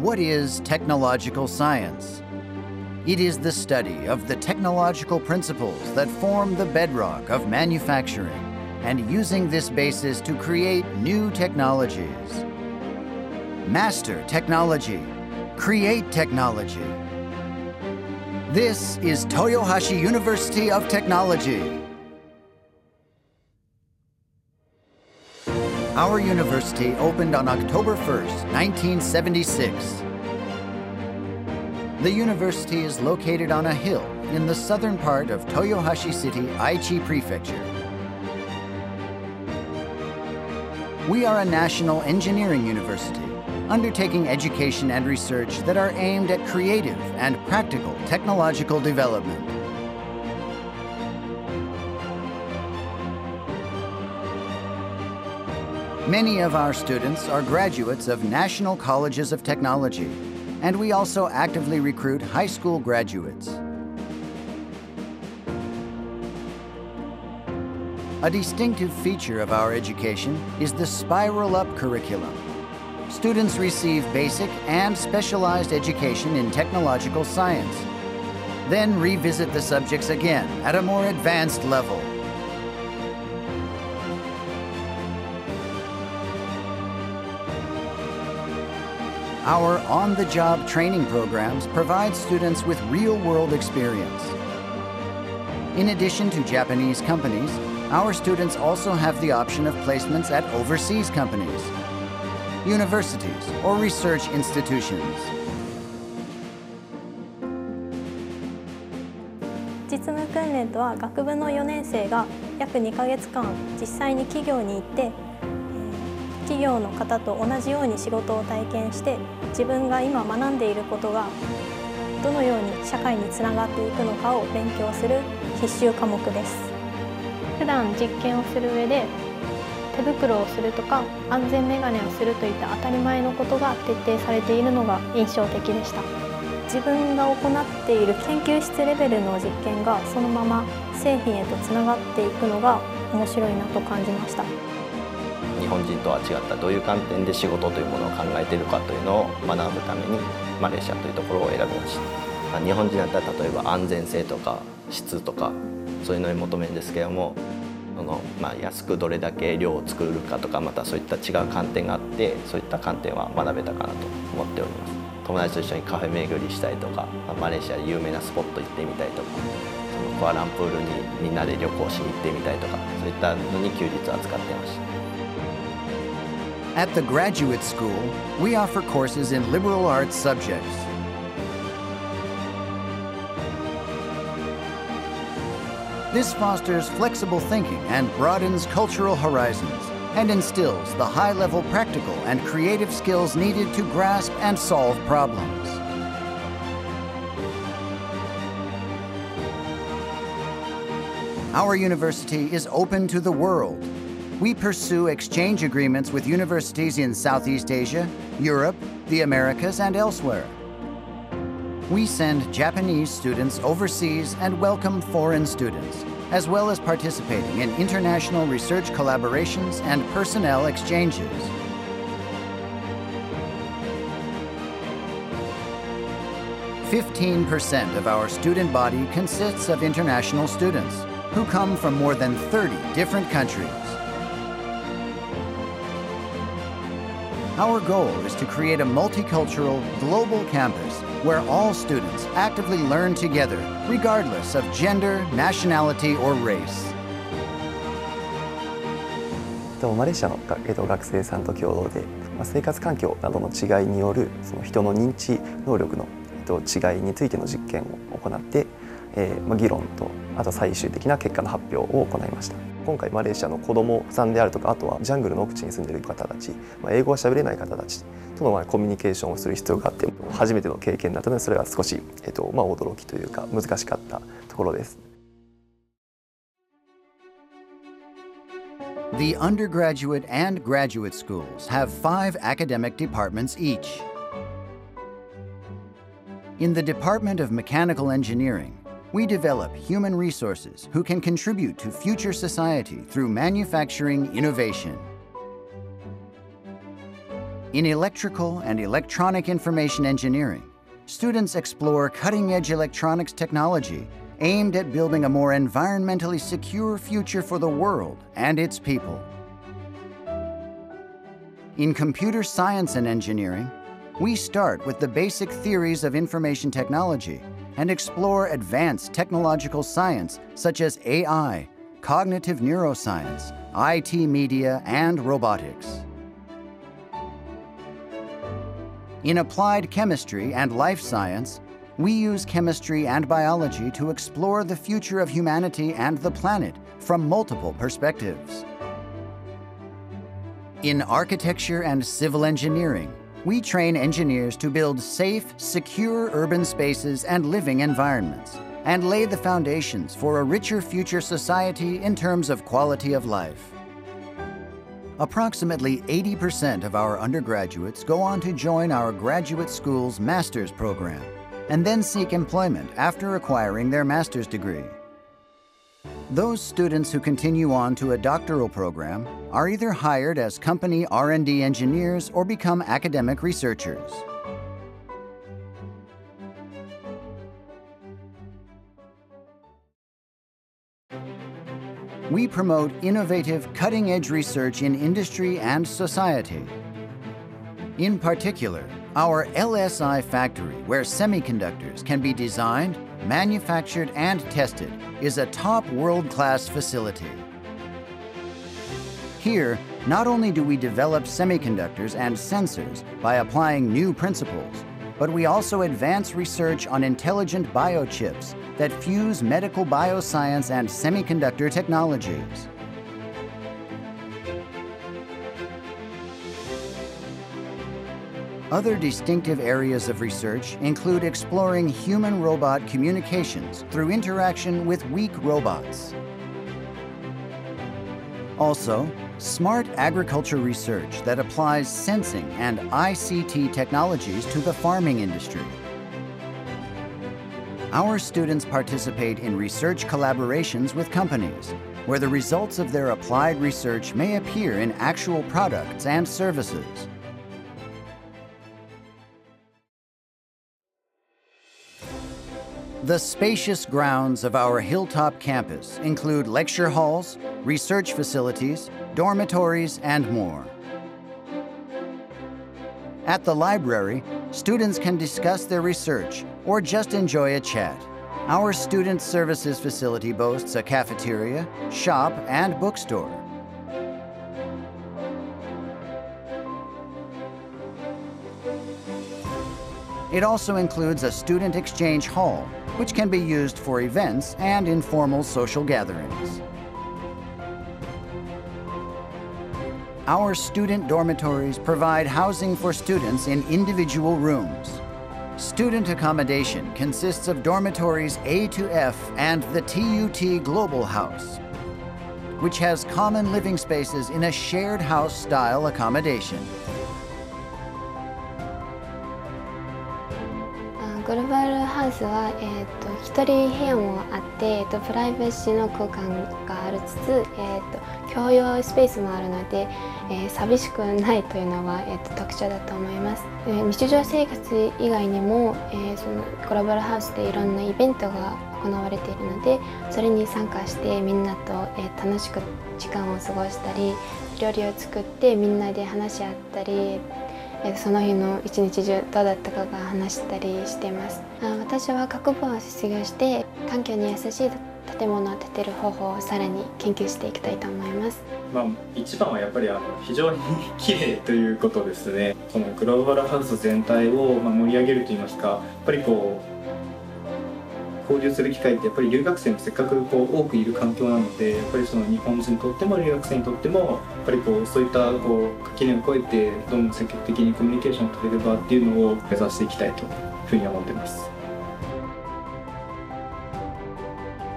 What is technological science? It is the study of the technological principles that form the bedrock of manufacturing and using this basis to create new technologies. Master technology. Create technology. This is Toyohashi University of Technology. Our university opened on October 1st, 1976. The university is located on a hill in the southern part of Toyohashi City, Aichi Prefecture. We are a national engineering university, undertaking education and research that are aimed at creative and practical technological development. Many of our students are graduates of national colleges of technology, and we also actively recruit high school graduates. A distinctive feature of our education is the Spiral Up curriculum. Students receive basic and specialized education in technological science, then revisit the subjects again at a more advanced level. Our on-the-job training programs provide students with real-world experience. In addition to Japanese companies, our students also have the option of placements at overseas companies, universities, or research institutions. 実務訓練とは学部の4年生が約2ヶ月間実際に企業に行って 企業の方と同じように仕事を体験して自分が今学んでいることがどのように社会につながっていくのかを勉強する必修科目です普段実験をする上で手袋をするとか安全メガネをするといった当たり前のことが徹底されているのが印象的でした自分が行っている研究室レベルの実験がそのまま製品へとつながっていくのが面白いなと感じました。本人とは違ったどういう観点で仕事というものを考えているかというのを学ぶためにマレーシアというところを選びました日本人だったら例えば安全性とか質とかそういうのに求めるんですけどもその、まあ、安くどれだけ量を作るかとかまたそういった違う観点があってそういった観点は学べたかなと思っております。友達と一緒にカフェ巡りしたりとかマレーシアで有名なスポット行ってみたりとかそのコアランプールにみんなで旅行しに行ってみたりとかそういったのに休日は使ってました At the graduate school, we offer courses in liberal arts subjects. This fosters flexible thinking and broadens cultural horizons and instills the high-level practical and creative skills needed to grasp and solve problems. Our university is open to the world we pursue exchange agreements with universities in Southeast Asia, Europe, the Americas, and elsewhere. We send Japanese students overseas and welcome foreign students, as well as participating in international research collaborations and personnel exchanges. Fifteen percent of our student body consists of international students who come from more than 30 different countries. Our goal is to create a multicultural, global campus where all students actively learn together, regardless of gender, nationality, or race. マレーシアの学生さんと共同で生活環境などの違いによるその人の認知能力の違いについての実験を行って、 えー、議論とあと最終的な結果の発表を行いました。今回マレーシアの子どもさんであるとかあとはジャングルの奥地に住んでいる方たち、まあ、英語が喋れない方たちとのコミュニケーションをする必要があって初めての経験だったのでそれは少し、えっとまあ、驚きというか難しかったところです。The undergraduate and graduate schools have five academic departments each. In the Department of Mechanical Engineering, we develop human resources who can contribute to future society through manufacturing innovation. In electrical and electronic information engineering, students explore cutting edge electronics technology aimed at building a more environmentally secure future for the world and its people. In computer science and engineering, we start with the basic theories of information technology and explore advanced technological science such as AI, cognitive neuroscience, IT media, and robotics. In applied chemistry and life science, we use chemistry and biology to explore the future of humanity and the planet from multiple perspectives. In architecture and civil engineering, we train engineers to build safe, secure urban spaces and living environments, and lay the foundations for a richer future society in terms of quality of life. Approximately 80% of our undergraduates go on to join our graduate school's master's program and then seek employment after acquiring their master's degree. Those students who continue on to a doctoral program are either hired as company R&D engineers or become academic researchers. We promote innovative, cutting-edge research in industry and society. In particular, our LSI factory, where semiconductors can be designed, manufactured, and tested, is a top world-class facility. Here, not only do we develop semiconductors and sensors by applying new principles, but we also advance research on intelligent biochips that fuse medical bioscience and semiconductor technologies. Other distinctive areas of research include exploring human-robot communications through interaction with weak robots. Also, smart agriculture research that applies sensing and ICT technologies to the farming industry. Our students participate in research collaborations with companies, where the results of their applied research may appear in actual products and services. The spacious grounds of our Hilltop campus include lecture halls, research facilities, dormitories, and more. At the library, students can discuss their research or just enjoy a chat. Our Student Services facility boasts a cafeteria, shop, and bookstore. It also includes a student exchange hall, which can be used for events and informal social gatherings. Our student dormitories provide housing for students in individual rooms. Student accommodation consists of dormitories A to F and the TUT Global House, which has common living spaces in a shared house style accommodation. グローバルハウスは、えーと、1人部屋もあって、えーと、プライバシーの空間がありつつ、えーと、共用スペースもあるので、えー、寂しくないというのは、えー、と特徴だと思います、えー、日常生活以外にも、えー、そのグローバルハウスでいろんなイベントが行われているのでそれに参加してみんなと、えー、楽しく時間を過ごしたり料理を作ってみんなで話し合ったりその日の一日中どうだったかが話したりしてます。私は学部を卒業して環境に優しい建物を建てる方法をさらに研究していきたいと思います、まあ、一番はやっぱりあの非常に綺麗ということですね。このグローバルハウス全体を盛り上げるといいますかやっぱりこう交流する機会ってやっぱり留学生もせっかくこう多くいる環境なのでやっぱりその日本人にとっても留学生にとってもやっぱりこうそういったこう垣根を越えてどんどん積極的にコミュニケーションを取れる場っていうのを目指していきたいというふうに思ってます。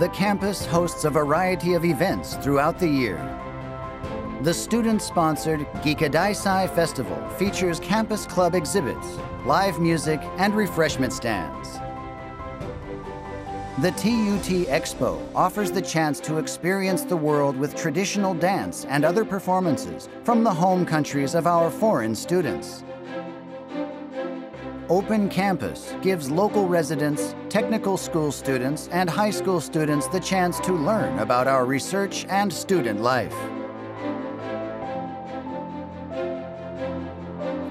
The campus hosts a variety of events throughout the year. The student-sponsored Gikadaisai Festival features campus club exhibits, live music, and refreshment stands. The TUT Expo offers the chance to experience the world with traditional dance and other performances from the home countries of our foreign students. Open Campus gives local residents, technical school students, and high school students the chance to learn about our research and student life.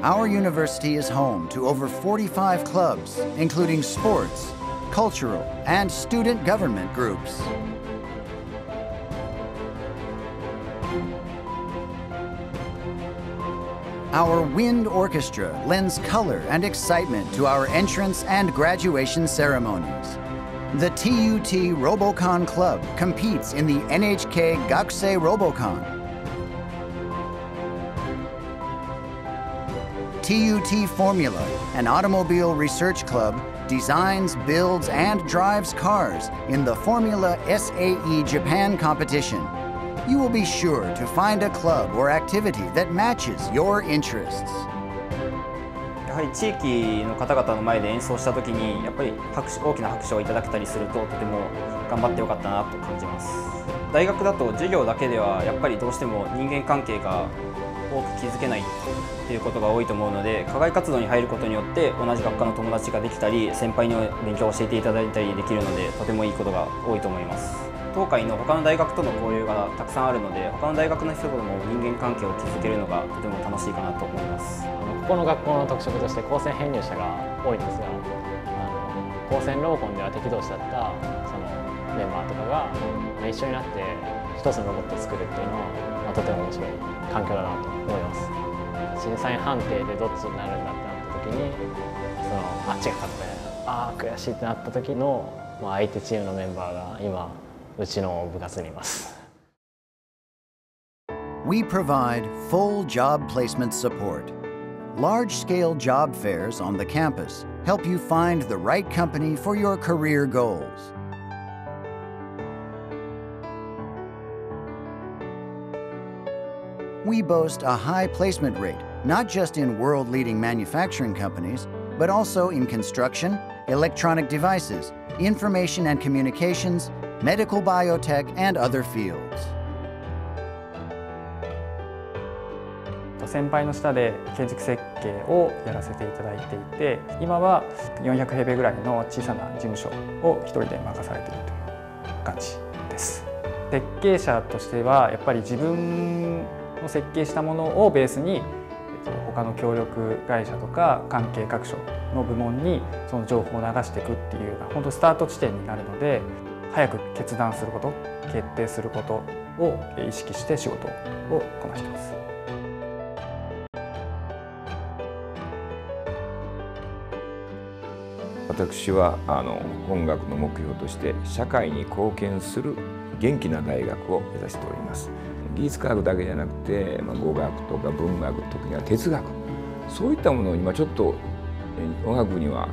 Our university is home to over 45 clubs, including sports, cultural, and student government groups. Our wind orchestra lends color and excitement to our entrance and graduation ceremonies. The TUT Robocon Club competes in the NHK Gakusei Robocon. TUT Formula, an automobile research club, designs, builds, and drives cars in the Formula SAE Japan competition. You will be sure to find a club or activity that matches your interests. やはり地域の方々の前で演奏した時にやっぱり拍手大きな拍手をいただけたりするととても頑張ってよかったなと感じます大学だと授業だけではやっぱりどうしても人間関係が 多く気づけないっていうことが多いと思うので課外活動に入ることによって同じ学科の友達ができたり先輩に勉強を教えていただいたりできるのでとてもいいことが多いと思います。東海の他の大学との交流がたくさんあるので他の大学の人とも人間関係を築けるのがとても楽しいかなと思います。ここの学校の特色として高専編入者が多いんですがあの高専ローコンでは敵同士だったそのメンバーとかが一緒になって一つのロボットを作るっていうのは、とても面白い環境だなと思います審査員判定でどっちになるんだってなった時にそのあっちが勝ってああ悔しいってなった時の、まあ、相手チームのメンバーが今うちの部活にいます。We provide full job placement support. Large scale job fairs on the campus help you find the right company for your career goals. We boast a high placement rate, not just in world leading manufacturing companies, but also in construction, electronic devices, information and communications, medical biotech, and other fields. 先輩の下で建築設計をやらせていただいていて今は400平米ぐらいの小さな事務所を一人で任されているという感じです設計者としてはやっぱり自分 の設計したものをベースに他の協力会社とか関係各所の部門にその情報を流していくっていう本当スタート地点になるので早く決断すること決定することを意識して仕事をこなしてます。私はあの本学の目標として社会に貢献する元気な大学を目指しております技術科学だけじゃなくて、まあ、語学とか文学特には哲学そういったものを今ちょっと音楽には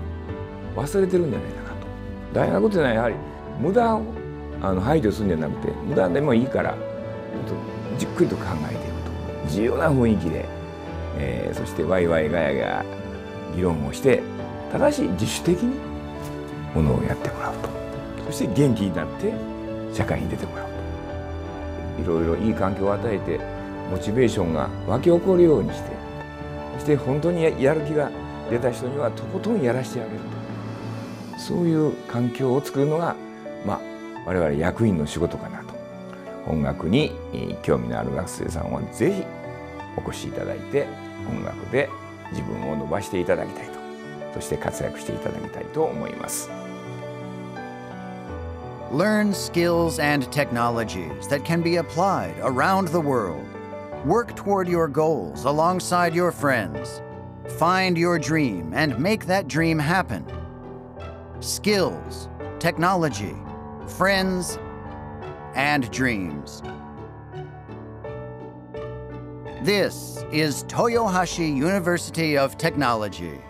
忘れてるんじゃないかなと。大学というのはやはり無駄をあの排除するんじゃなくて無駄でもいいからじっくりと考えていくと。自由な雰囲気で、えー、そしてワイワイガヤガヤ議論をして正しい自主的にものをやってもらうと。そして元気になって社会に出てもらう。いろいろいい環境を与えてモチベーションが湧き起こるようにしてそして本当にやる気が出た人にはとことんやらせてあげると。そういう環境を作るのがまあ我々役員の仕事かなと。音楽に興味のある学生さんは是非お越しいただいて音楽で自分を伸ばしていただきたいと。そして活躍していただきたいと思います。Learn skills and technologies that can be applied around the world. Work toward your goals alongside your friends. Find your dream and make that dream happen. Skills, technology, friends, and dreams. This is Toyohashi University of Technology.